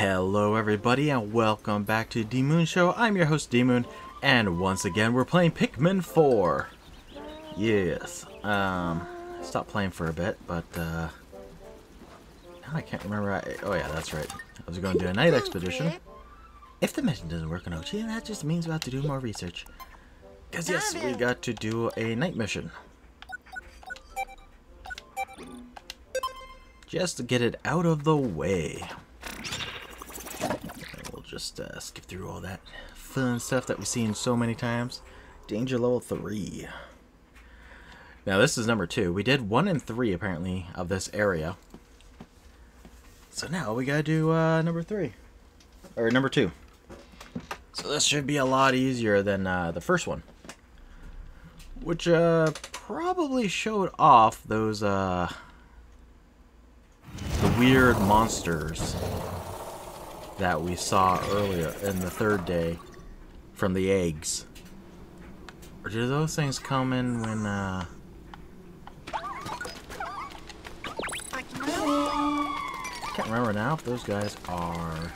Hello everybody and welcome back to De-Moon Show. I'm your host De-Moon and once again we're playing Pikmin 4. Yes. Um stopped playing for a bit, but uh I can't remember I, oh yeah, that's right. I was going to do a night expedition. If the mission doesn't work on OT, that just means we have to do more research. Cause yes, we got to do a night mission. Just to get it out of the way just uh, skip through all that fun stuff that we've seen so many times. Danger level 3. Now this is number 2. We did 1 and 3 apparently of this area. So now we gotta do uh, number 3. Or number 2. So this should be a lot easier than uh, the first one. Which uh, probably showed off those uh, the weird monsters that we saw earlier in the third day from the eggs. Or do those things come in when, uh... I can't remember now if those guys are...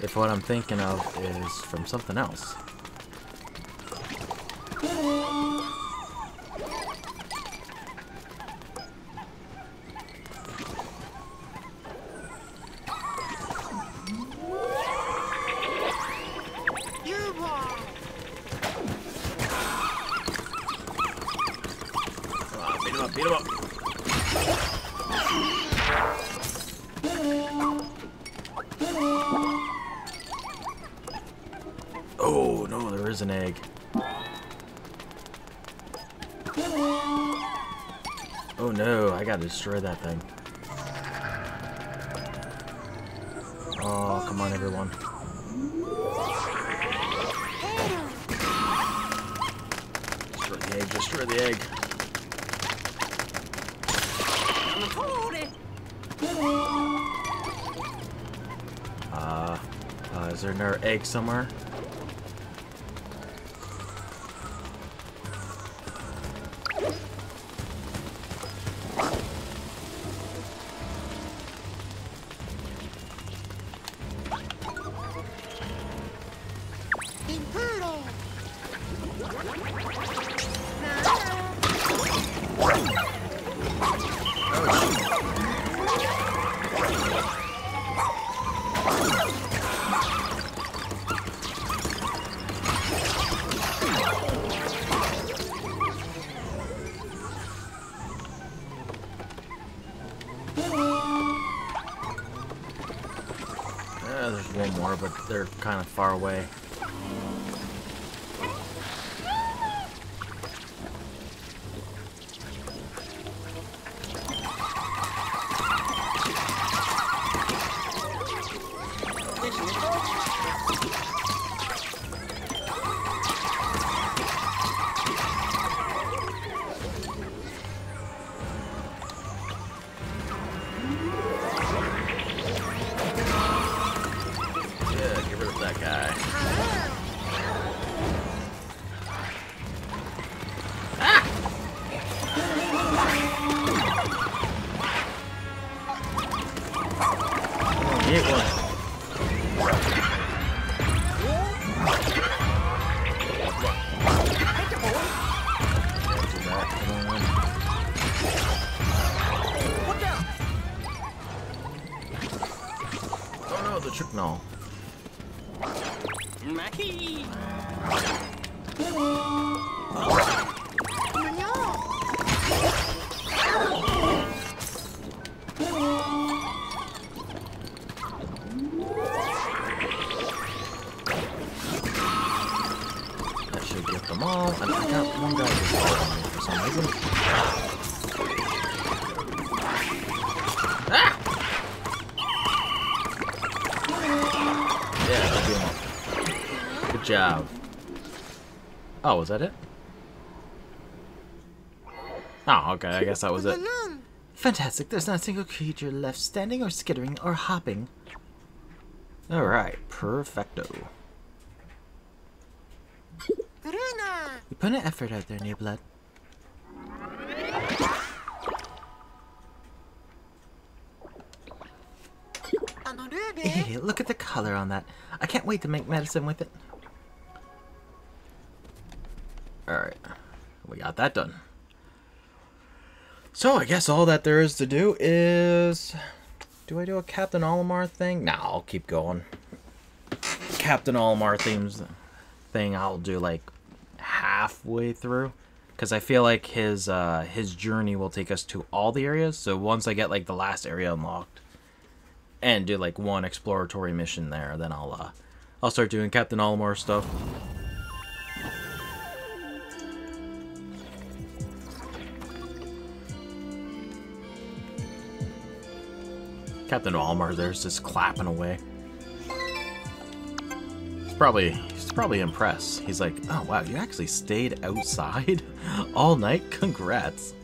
If what I'm thinking of is from something else. Destroy that thing. Oh, come on everyone. Destroy the egg, destroy the egg. Uh, uh, is there another egg somewhere? They're kind of far away. Oh, was that it? Oh, okay, I guess that was it. Fantastic, there's not a single creature left standing or skittering or hopping. Alright, perfecto. You put an effort out there, New Blood. Hey, look at the color on that. I can't wait to make medicine with it. Alright. We got that done. So I guess all that there is to do is... Do I do a Captain Olimar thing? Nah, I'll keep going. Captain Olimar themes thing I'll do like halfway through because I feel like his uh, his journey will take us to all the areas. So once I get like the last area unlocked and do like one exploratory mission there, then I'll uh, I'll start doing Captain Olimar stuff. Captain Olimar there's just clapping away. He's probably he's probably impressed. He's like, oh wow, you actually stayed outside all night? Congrats.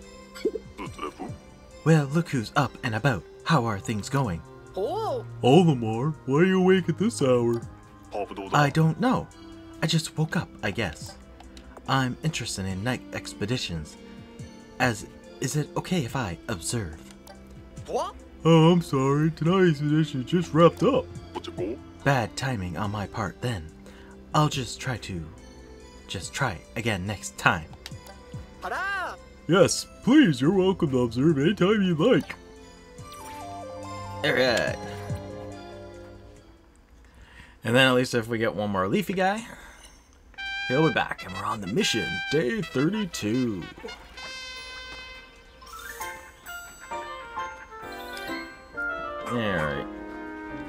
Well, look who's up and about. How are things going? Oh, Olimar, why are you awake at this hour? I don't know. I just woke up, I guess. I'm interested in night expeditions. As is it okay if I observe? what? Oh, I'm sorry. Tonight's edition just wrapped up. Bad timing on my part then. I'll just try to just try again next time. Hara! Yes, please, you're welcome to observe anytime you like. Alright. And then at least if we get one more leafy guy, he'll be back and we're on the mission. Day 32.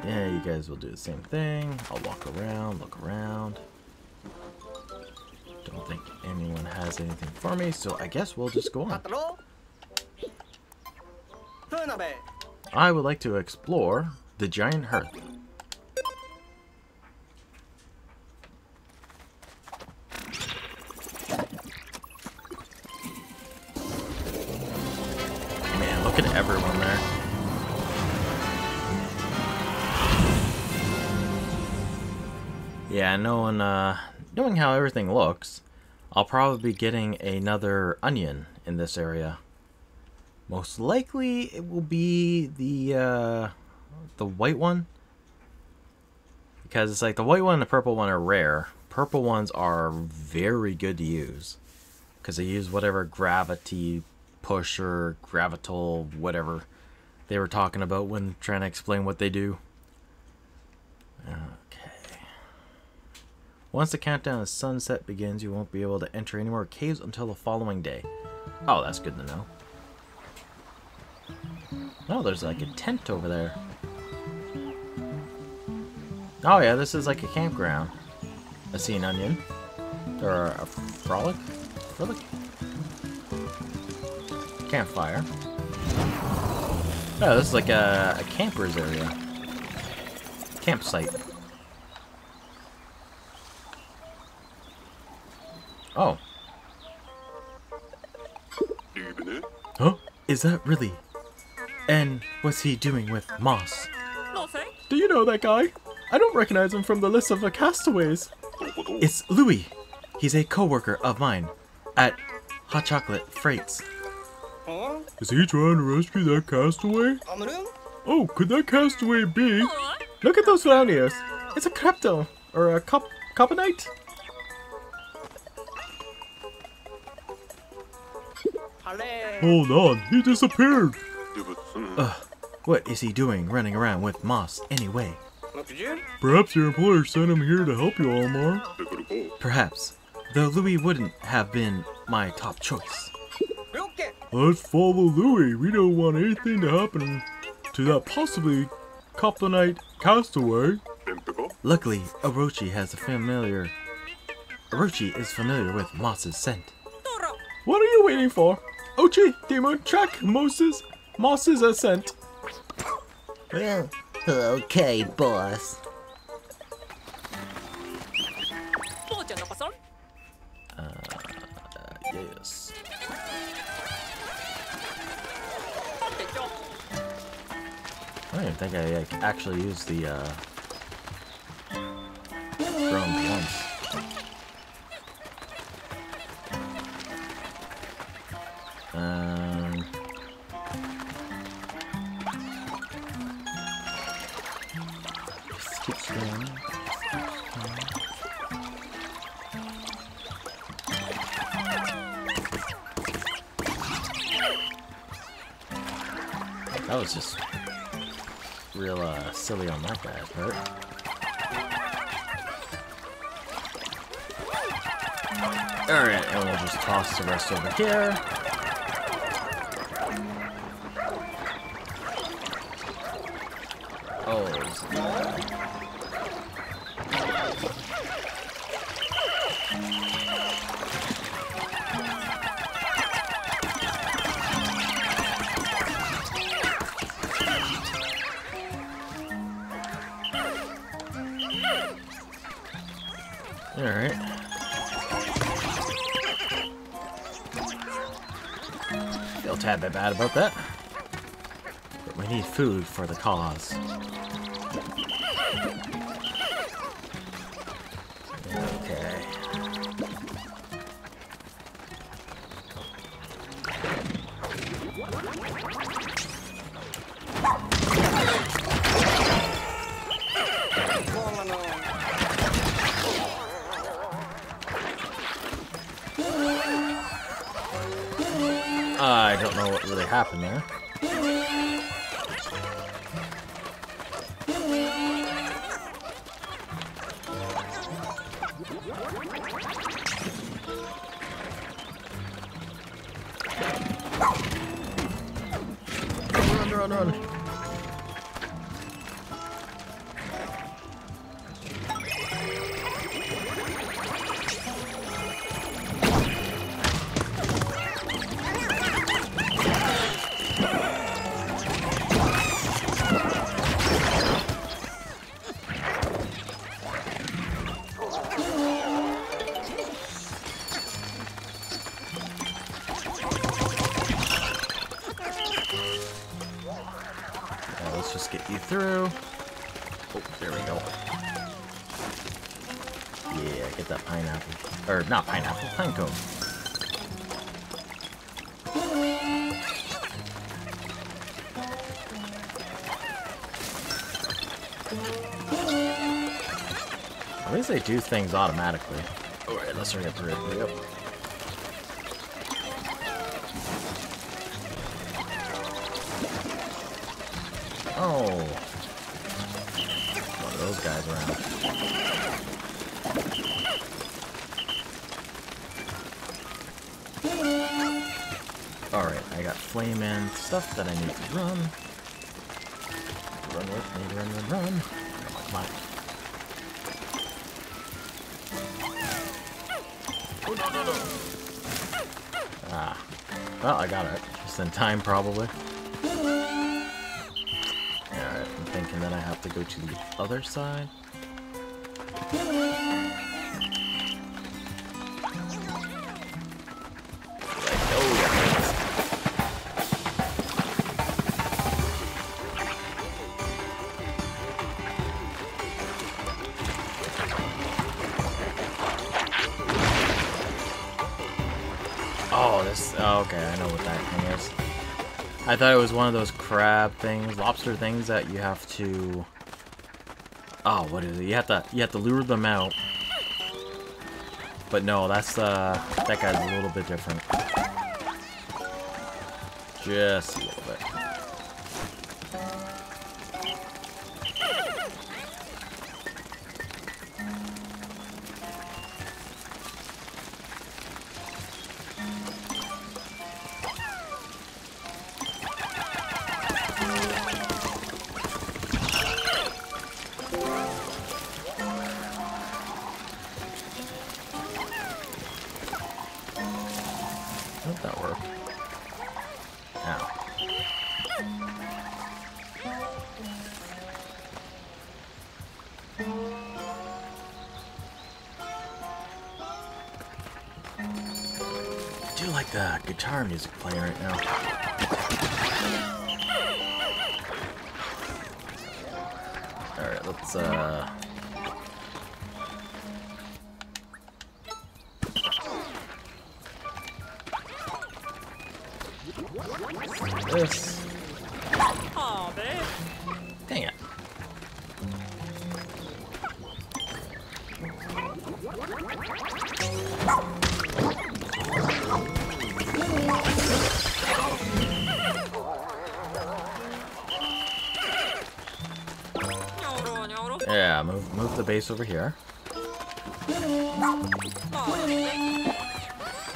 Yeah, you guys will do the same thing. I'll walk around, look around. Don't think anyone has anything for me, so I guess we'll just go on. I would like to explore the giant hearth. Knowing uh, knowing how everything looks, I'll probably be getting another onion in this area. Most likely, it will be the uh, the white one because it's like the white one and the purple one are rare. Purple ones are very good to use because they use whatever gravity push or gravital whatever they were talking about when trying to explain what they do. Okay. Once the countdown to sunset begins, you won't be able to enter any more caves until the following day. Oh, that's good to know. Oh, there's like a tent over there. Oh yeah, this is like a campground. I see an onion. Or a frolic? Frolic? Campfire. Oh, this is like a, a camper's area. Campsite. Oh. Huh? Is that really? And what's he doing with Moss? Nothing. Do you know that guy? I don't recognize him from the list of the castaways. It's Louie. He's a co-worker of mine at Hocotate Freights. Huh? Is he trying to rescue that castaway? Oh, could that castaway be? Look at those flowers. It's a crypto or a cop coponite. Hold on, he disappeared. What is he doing running around with Moss anyway? Look at you. Perhaps your employer sent him here to help you, Olimar. Perhaps, though Louie wouldn't have been my top choice. Okay. Let's follow Louie. We don't want anything to happen to that possibly Coplonite castaway. Luckily, Oatchi has a familiar. Oatchi is familiar with Moss's scent. What are you waiting for? Oatchi, Demon, Track, Moses, Moses Ascent. Okay, boss. Uh, yes. I don't even think I like, actually used the uh, was just real uh, silly on that guy's part. Alright, and we'll just toss the rest over here. Oh, bad about that. But we need food for the cause. Happened there. At least they do things automatically. Alright, let's hurry up through it. Here we go. Oh. One of those guys around. Alright, I got flame and stuff that I need to run. Run run, run, run. Come on. Oh, no, no, no. Ah. Well, I got it. Just in time, probably. Alright, I'm thinking that I have to go to the other side. Thought it was one of those crab things, lobster things that you have to. Oh, what is it? You have to you have to lure them out. But no, that's uh that guy's a little bit different. Just a little bit. Dang it. Yeah, move move the base over here.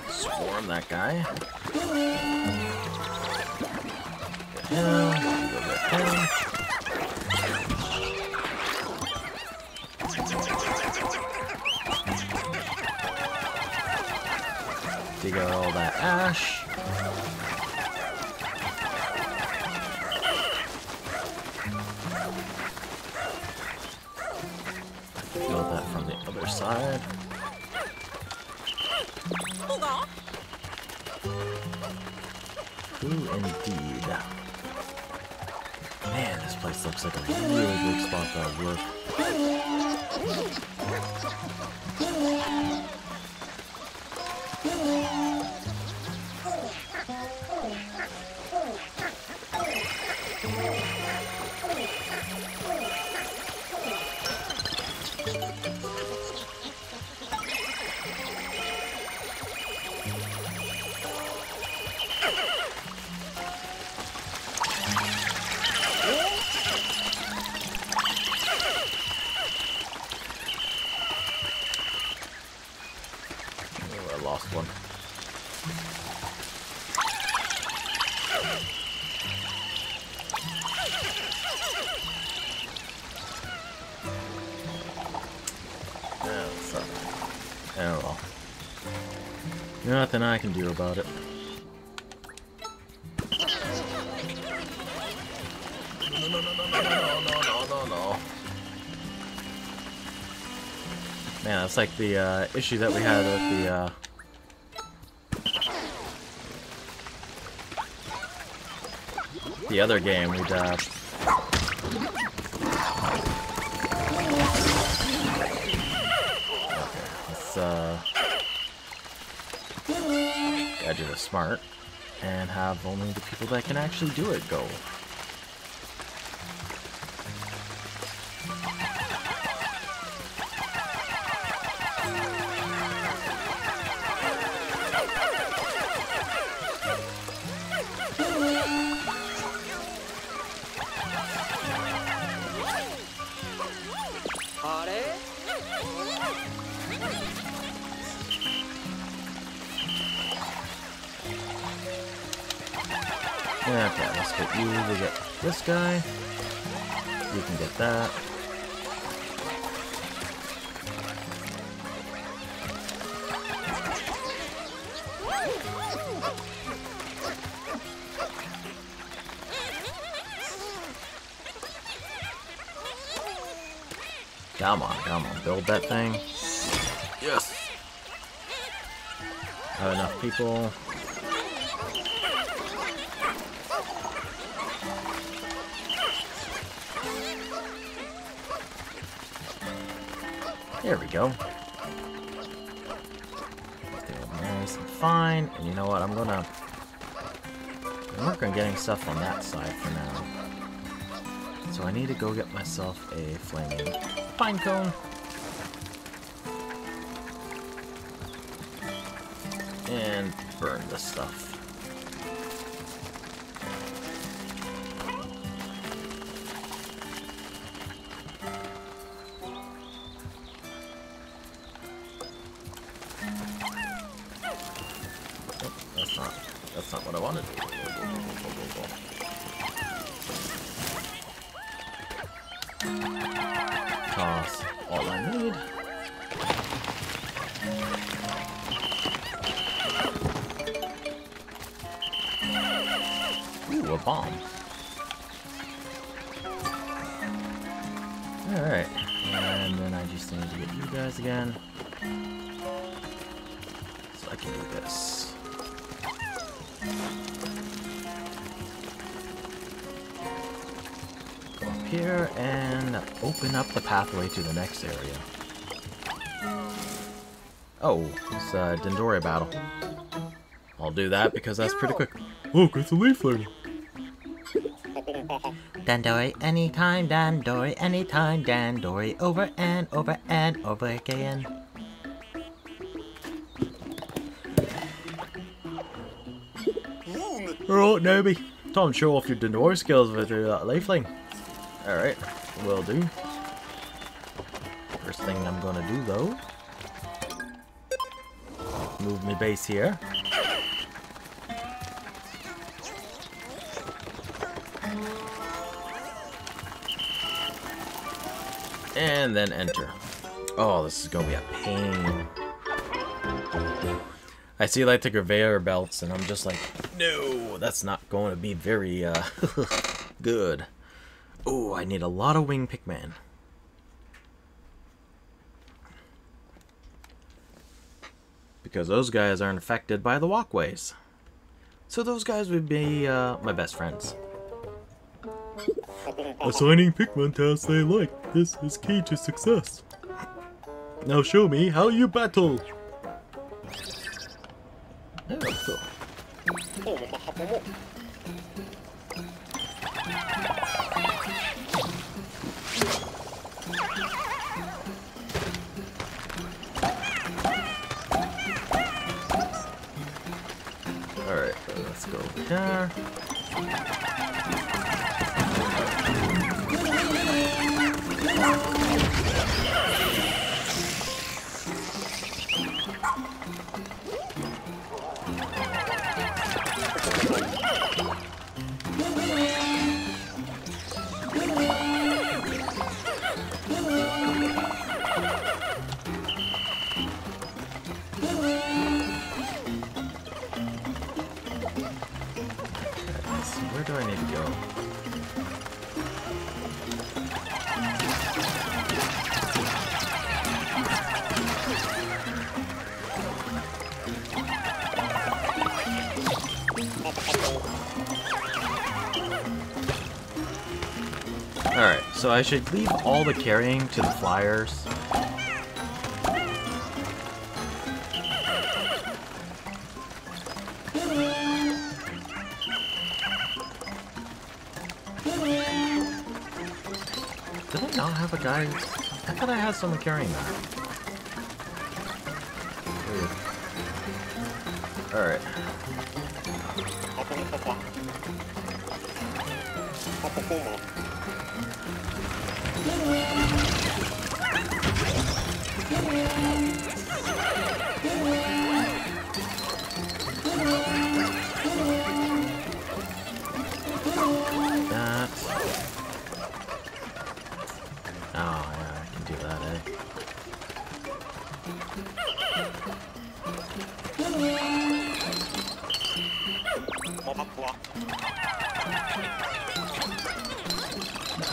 Swarm that guy. Yeah him. you go get him. Dig out all that ash. Build that from the other side. Who indeed? Looks like a really big spot to work. Nothing I can do about it. No, no, no, no, no, no, no, no, no. Man, that's like the uh, issue that we had with the. Uh... The other game, we'd. Uh... smart. And have only the people that can actually do it go. Guy. You can get that. Come on, come on, build that thing. Yes! Have enough people. There we go. Nice and fine. And you know what? I'm gonna I'm work on getting stuff on that side for now. So I need to go get myself a flaming pine cone. And burn this stuff. To the next area. Oh, it's a Dandori battle. I'll do that because that's pretty quick. Look, it's a leaf lady. Dandori, anytime, Dandori, anytime, Dandori, over and over and over again. Alright, Noby. Time to show off your Dandori skills with your uh, lifeline. Alright, will do. First thing I'm gonna do though, move my base here. And then enter. Oh, this is gonna be a pain. I see like the Graveyard belts, and I'm just like, no, that's not going to be very uh, good. Oh, I need a lot of wing Pikmin. Because those guys aren't affected by the walkways. So those guys would be uh, my best friends. Assigning Pikmin tasks they like. This is key to success. Now show me how you battle. Oh, cool. Let's go so I should leave all the carrying to the flyers. Did I not have a guy? I thought I had someone carrying that. Alright. That. Oh, yeah, I can do that, eh?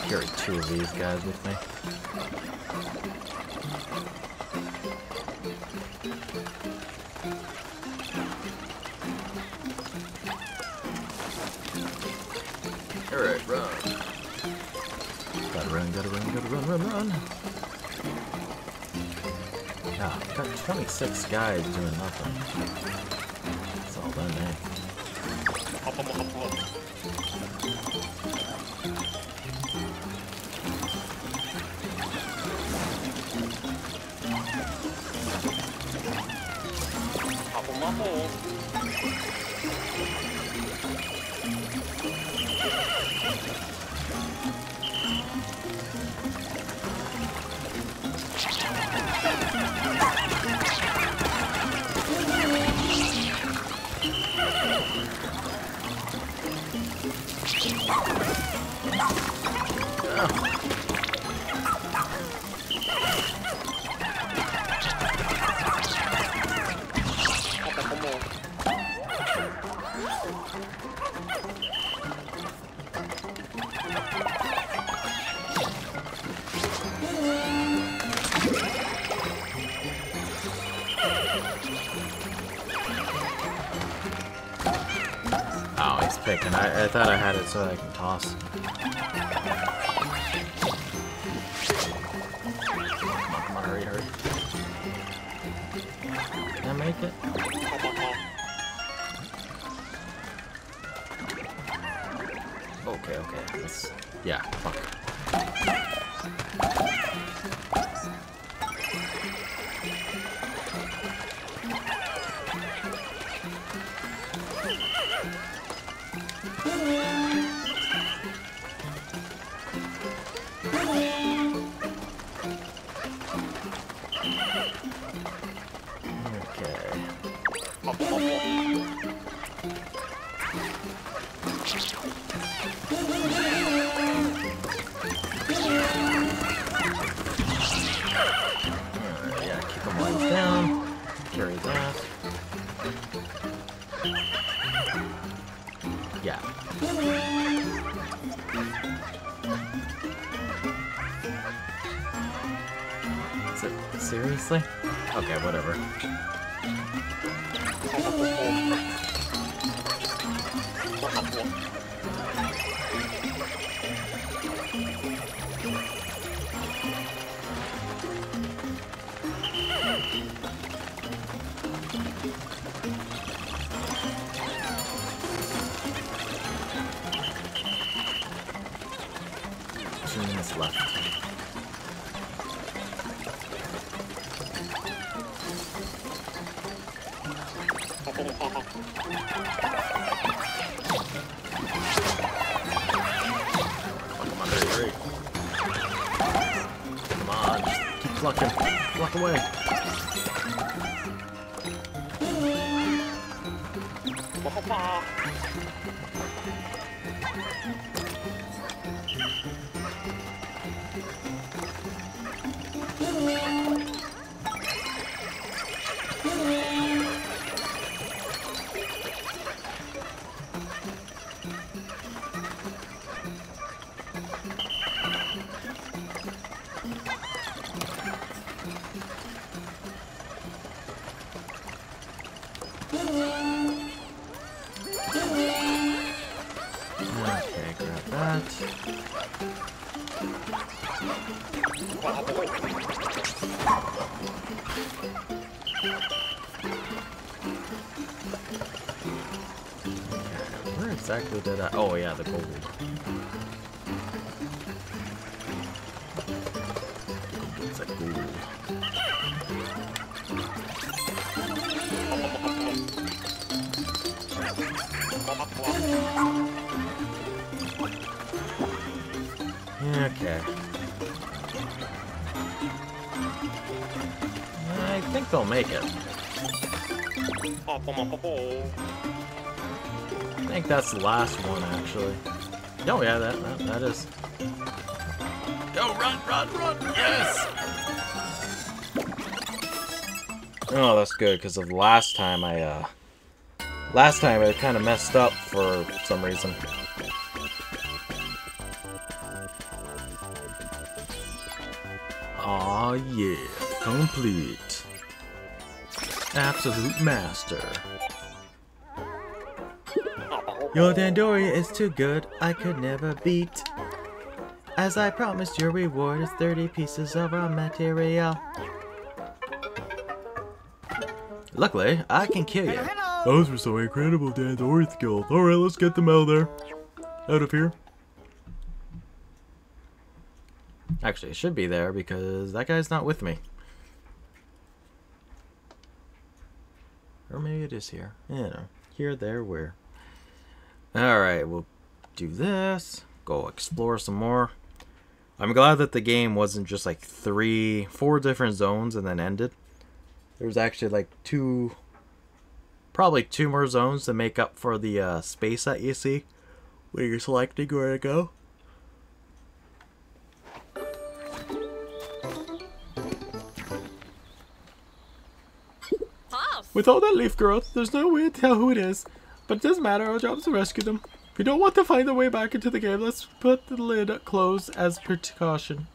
Carry two of these guys with me. Alright, run. Gotta run, gotta run, gotta run, run, run. Yeah, got 26 guys doing nothing. Oh, thought Pluck away. Did I? Oh yeah, the gold. It's a gold. Okay. I think they'll make it. I think that's the last one, actually. Oh yeah, that that, that is. Go run, run, run! Yes. Oh, that's good because of last time I uh, last time I kind of messed up for some reason. Aw yeah, complete. Absolute master. Your Dandori is too good, I could never beat. As I promised, your reward is 30 pieces of raw material. Luckily, I can kill you. Those were so incredible, Dandori skills. Alright, let's get them out of there. Out of here. Actually, it should be there because that guy's not with me. Or maybe it is here. You know, here, there, where. Alright, we'll do this. Go explore some more. I'm glad that the game wasn't just like three, four different zones and then ended. There's actually like two, probably two more zones to make up for the uh, space that you see when you're selecting where to go. With all that leaf growth, there's no way to tell who it is. But it doesn't matter, our job is to rescue them. If we don't want to find their way back into the game, let's put the lid closed as precaution.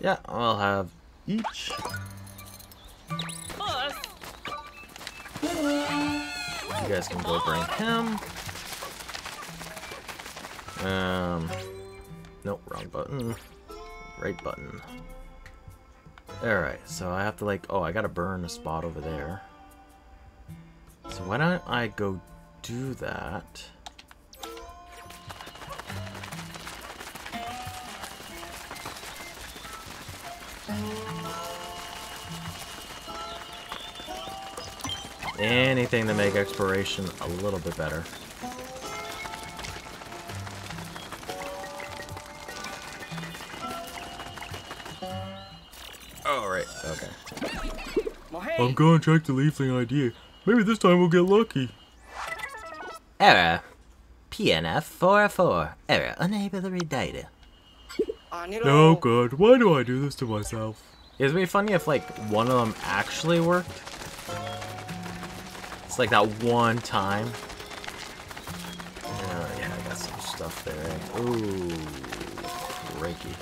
Yeah, I'll have each. You guys can go bring him. Um, nope, wrong button. Right button. Alright, so I have to like, oh, I gotta burn a spot over there. So why don't I go do that? Anything to make exploration a little bit better. Alright, okay. I'm going to check the leafling ID. Maybe this time we'll get lucky. Error. PNF 404. Error. Unable to read data. No good. Why do I do this to myself? It'd be funny if like one of them actually worked. It's like that one time. Uh, yeah, I got some stuff there. eh? Ooh, Reiki.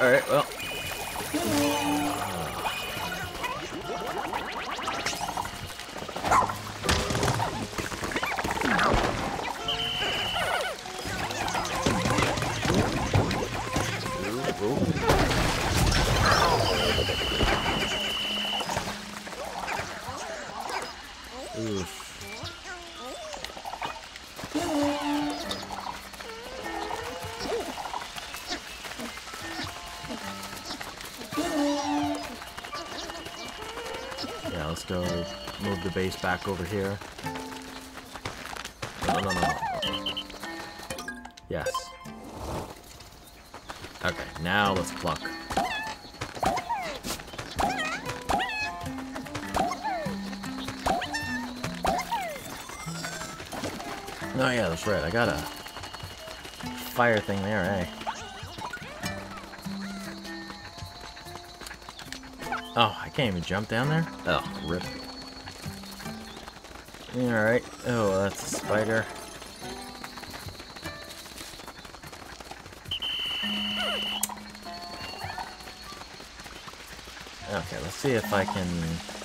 All right, well. Yeah, let's go move the base back over here. No, no, no, no. Yes. Okay, now let's pluck. Oh yeah, that's right. I got a fire thing there, eh? Oh, I can't even jump down there? Oh, rip. Alright. Oh, that's a spider. Okay, let's see if I can...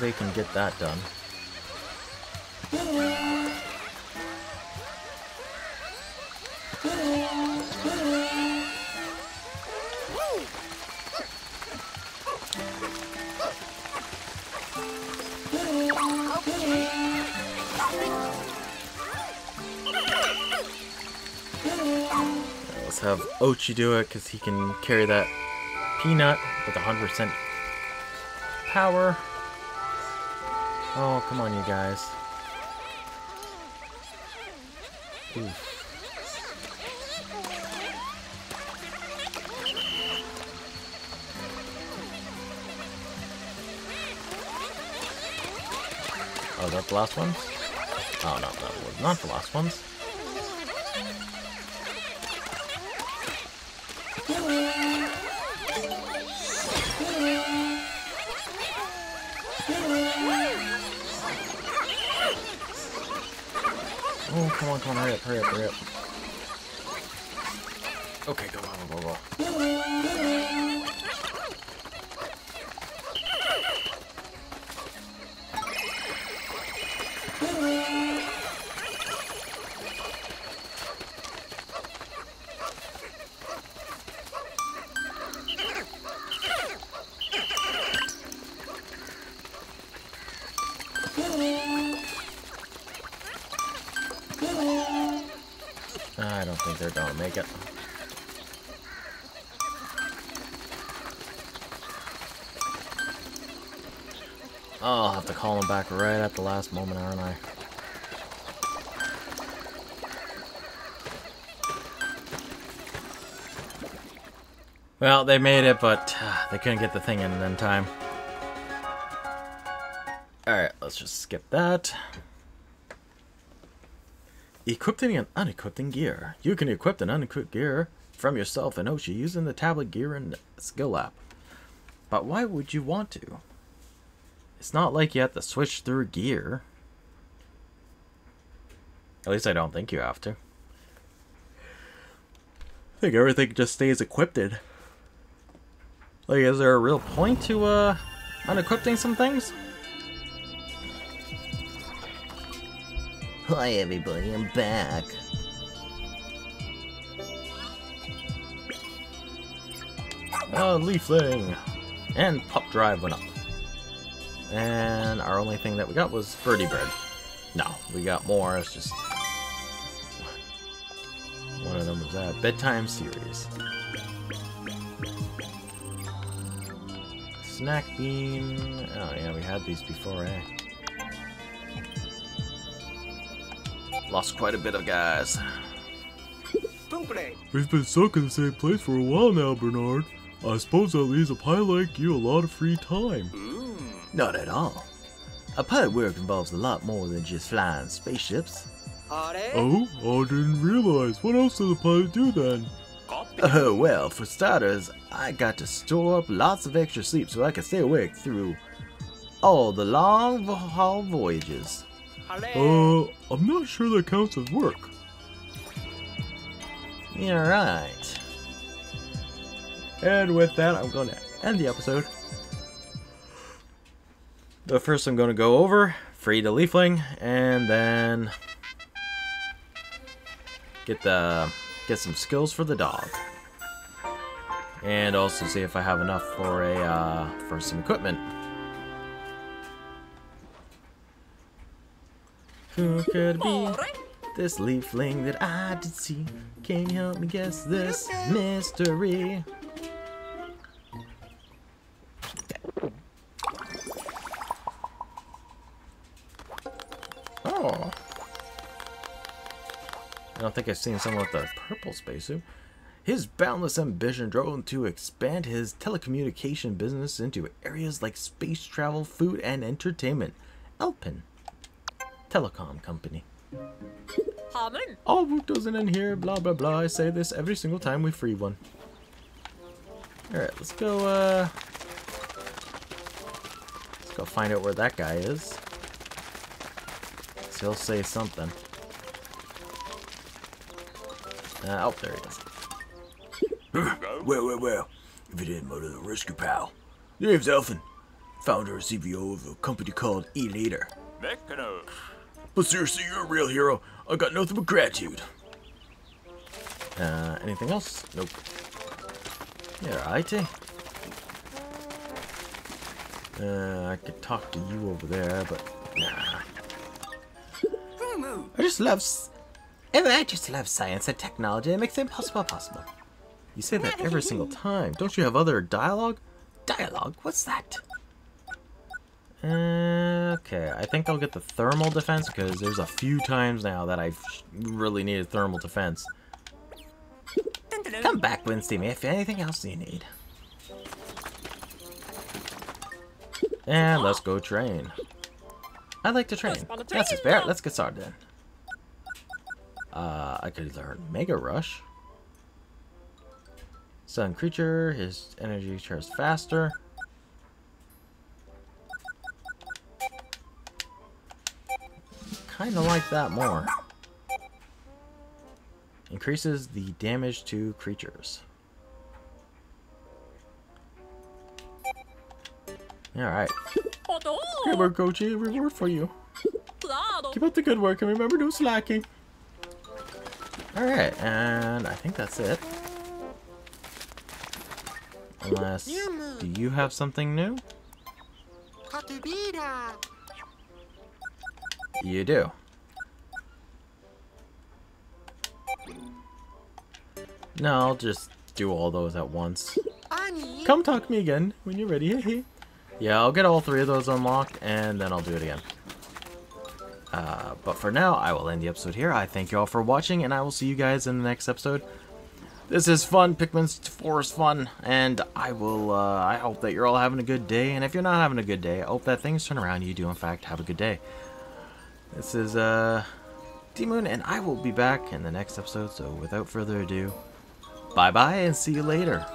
they can get that done. Let's have Oatchi do it because he can carry that peanut with 100% power. Oh, come on, you guys. Oof. Oh, that the last ones? Oh, no, that was not the last ones. Oh, come on, come on, hurry up, hurry up, hurry up. Okay, go, go, go, go, go. Last moment, aren't I? Well, they made it, but uh, they couldn't get the thing in in time. Alright, let's just skip that. Equipping and unequipping gear. You can equip and unequip gear from yourself and Oatchi using the tablet gear and skill app. But why would you want to? It's not like you have to switch through gear. At least I don't think you have to. I think everything just stays equipped. Like, is there a real point to, uh, unequipping some things? Hi everybody, I'm back. A leafling! And pop drive went up. And our only thing that we got was Birdie Bread. No, we got more, it's just... One of them was that. Bedtime Series. Snack Bean... Oh yeah, we had these before, eh? Lost quite a bit of guys. We've been stuck in the same place for a while now, Bernard. I suppose that leaves a pilot like you a lot of free time. Not at all. A pilot work involves a lot more than just flying spaceships. Oh, I didn't realize. What else does a pilot do then? Oh, well, for starters, I got to store up lots of extra sleep so I can stay awake through all the long haul voyages. Uh, I'm not sure that counts as work. You're. And with that, I'm going to end the episode. But first, I'm going to go over, free the Leafling, and then get the get some skills for the dog, and also see if I have enough for a uh, for some equipment. Who could be? This leafling that I did see. Can you help me guess this mystery? I don't think I've seen someone with a purple spacesuit. His boundless ambition drove him to expand his telecommunication business into areas like space travel, food, and entertainment. Elpin. Telecom Company. Harmon. All work doesn't end here, blah blah blah. I say this every single time we free one. Alright, let's go, uh... Let's go find out where that guy is. 'Cause he'll say something. Uh, oh, there he is. well, well, well. If it ain't Mother the Rescue Pal. Your Name's Elfin. Founder and CVO of a company called E-Leader. But seriously, you're a real hero. I got nothing but gratitude. Uh, anything else? Nope. Yeah, IT. Uh, I could talk to you over there, but nah. I just love, s- I just love science and technology. It makes the impossible possible. You say that every single time. Don't you have other dialogue? Dialogue? What's that? Uh, okay, I think I'll get the thermal defense because there's a few times now that I've really needed thermal defense. Come back, Winston, if anything else you need. And let's go train. I like to train. That's train a Let's get started then. Uh, I could learn Mega Rush. Sun creature, his energy charges faster. Kind of like that more. Increases the damage to creatures. Alright. Odo. Great work, Goji. Reward for you. Claro. Keep up the good work and remember no slacking. Alright, and I think that's it. Unless, do you have something new? You do. No, I'll just do all those at once. Come talk to me again when you're ready. Yeah, I'll get all three of those unlocked, and then I'll do it again. Uh, but for now, I will end the episode here. I thank you all for watching, and I will see you guys in the next episode. This is fun, Pikmin's Forest fun, and I will, uh, I hope that you're all having a good day, and if you're not having a good day, I hope that things turn around, you do in fact have a good day. This is, uh, De-Moon, and I will be back in the next episode, so without further ado, bye-bye, and see you later.